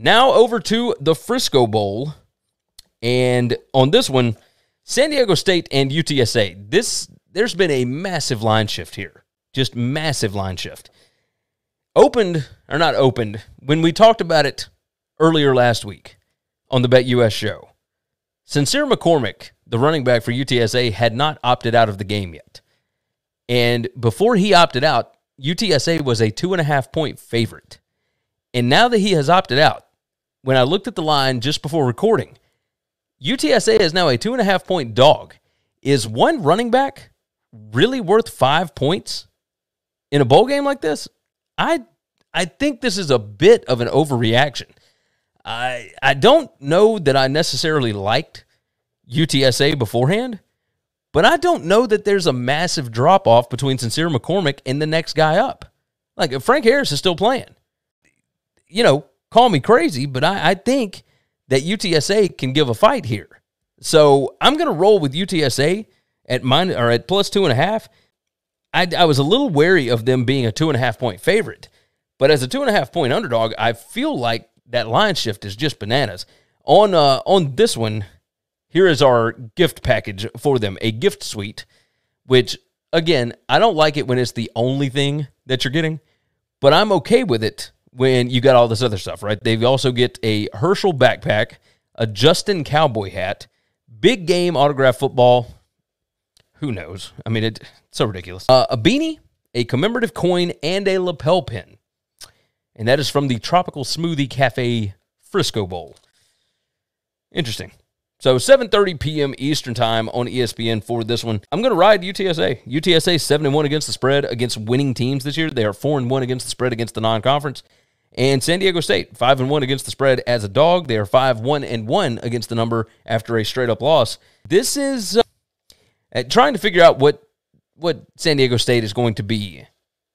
Now over to the Frisco Bowl. And on this one, San Diego State and UTSA. This there's been a massive line shift here. Just massive line shift. Opened or not opened when we talked about it earlier last week on the BetUS show. Sincere McCormick, the running back for UTSA, had not opted out of the game yet. And before he opted out, UTSA was a two and a half point favorite. And now that he has opted out, when I looked at the line just before recording, UTSA is now a two and a half point dog. Is one running back really worth five points in a bowl game like this? I I think this is a bit of an overreaction. I I don't know that I necessarily liked UTSA beforehand, but I don't know that there's a massive drop off between Sincere McCormick and the next guy up. Like Frank Harris is still playing. You know, call me crazy, but I, I think that UTSA can give a fight here. So I'm going to roll with UTSA at mine or at plus two and a half. I, I was a little wary of them being a two and a half point favorite, but as a two and a half point underdog, I feel like that line shift is just bananas. On uh, on this one, here is our gift package for them, a gift suite, which again, I don't like it when it's the only thing that you're getting, but I'm okay with it when you got all this other stuff, right? They also get a Herschel backpack, a Justin cowboy hat, big game autograph football. Who knows? I mean, it, it's so ridiculous. Uh, a beanie, a commemorative coin, and a lapel pin. And that is from the Tropical Smoothie Cafe Frisco Bowl. Interesting. So 7:30 p.m. Eastern Time on ESPN for this one. I'm going to ride UTSA. UTSA 7 and 1 against the spread against winning teams this year. They are 4 and 1 against the spread against the non-conference. And San Diego State 5 and 1 against the spread as a dog. They are 5 1 and 1 against the number after a straight up loss. This is uh, trying to figure out what what San Diego State is going to be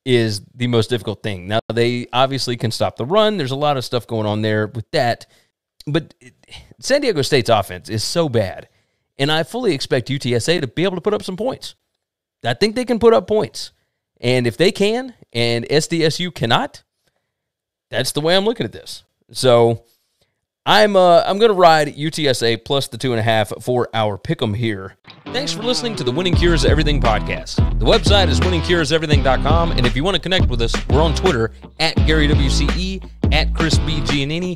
is the most difficult thing. Now they obviously can stop the run. There's a lot of stuff going on there with that. But San Diego State's offense is so bad, and I fully expect UTSA to be able to put up some points. I think they can put up points. And if they can, and SDSU cannot, that's the way I'm looking at this. So I'm uh, I'm gonna ride UTSA plus the two and a half for our pick'em here. Thanks for listening to the Winning Cures Everything podcast. The website is winningcureseverything.com, and if you want to connect with us, we're on Twitter at Gary WCE, at Chris B. Giannini,